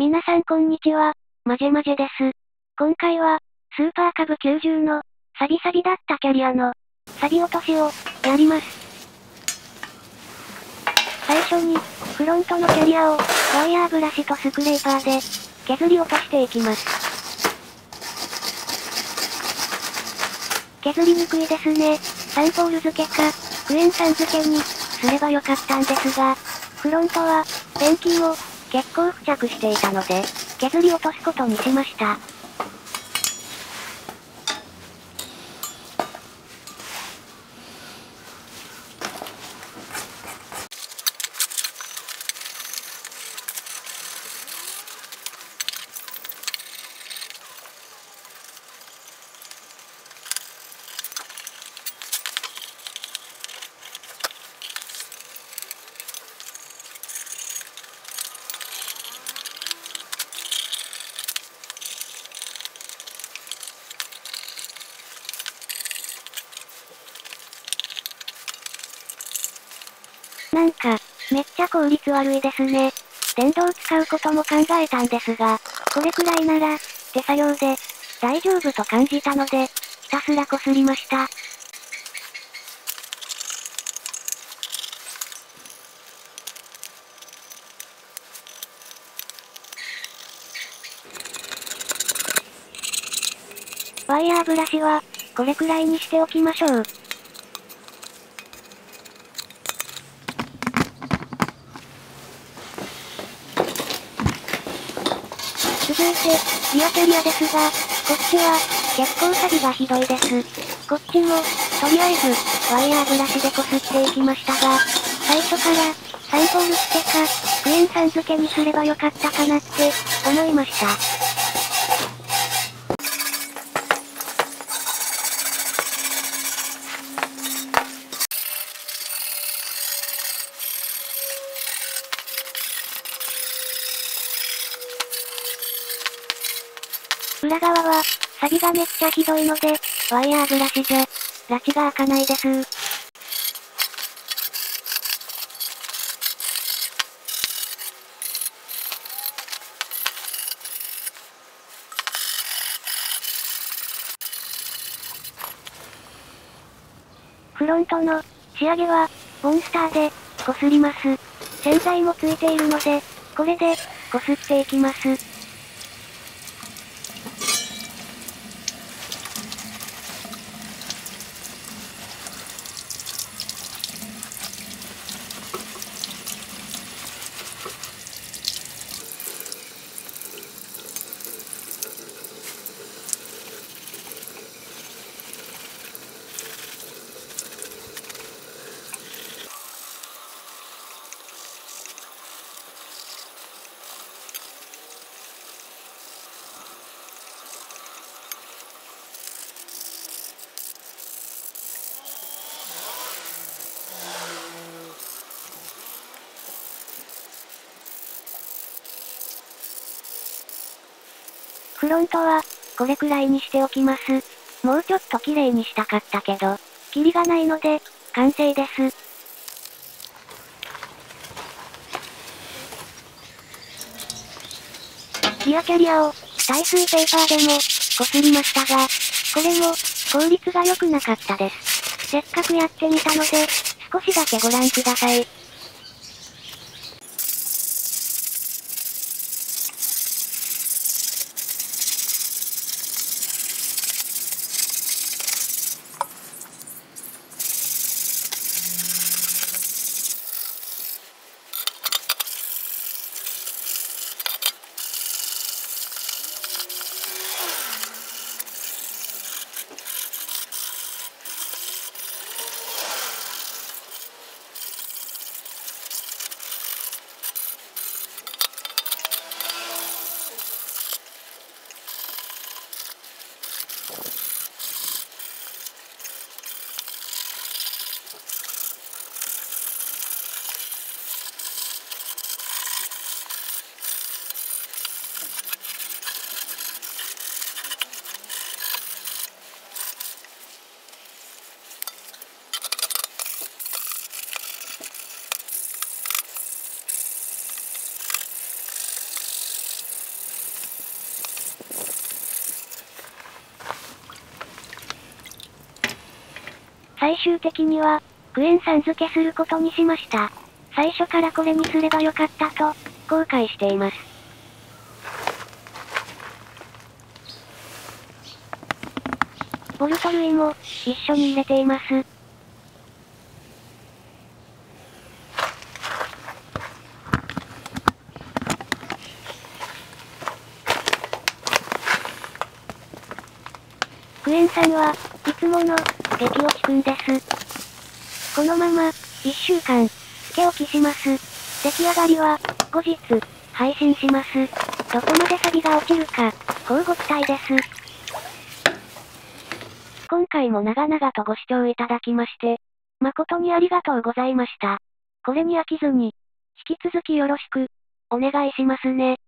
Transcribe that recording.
皆さんこんにちは、まじまじです。今回は、スーパーカブ90の、サビサビだったキャリアの、サビ落としを、やります。最初に、フロントのキャリアを、ワイヤーブラシとスクレーパーで、削り落としていきます。削りにくいですね。サンポール漬けか、クエン酸漬けに、すればよかったんですが、フロントは、ペンキを、結構付着していたので、削り落とすことにしました。なんか、めっちゃ効率悪いですね。電動使うことも考えたんですが、これくらいなら、手作業で、大丈夫と感じたので、ひたすらこすりました。ワイヤーブラシは、これくらいにしておきましょう。続いて、リアキャリアですが、こっちは、結構サビがひどいです。こっちも、とりあえず、ワイヤーブラシでこすっていきましたが、最初から、サイボールしてか、クエン酸漬けにすればよかったかなって、思いました。裏側は、サビがめっちゃひどいので、ワイヤーブラシじゃ、拉致が開かないですフロントの仕上げは、モンスターで、こすります。洗剤もついているので、これで、こすっていきます。フロントは、これくらいにしておきます。もうちょっと綺麗にしたかったけど、キリがないので、完成です。リアキャリアを、耐水ペーパーでも、こすりましたが、これも、効率が良くなかったです。せっかくやってみたので、少しだけご覧ください。最終的には、クエンさん付けすることにしました。最初からこれにすればよかったと、後悔しています。ボルト類も、一緒に入れています。クエンさんは、いつもの、激落ちくんです。このまま、1週間、つけ置きします。出来上がりは、後日、配信します。どこまでサビが落ちるか、交互期待です。今回も長々とご視聴いただきまして、誠にありがとうございました。これに飽きずに、引き続きよろしく、お願いしますね。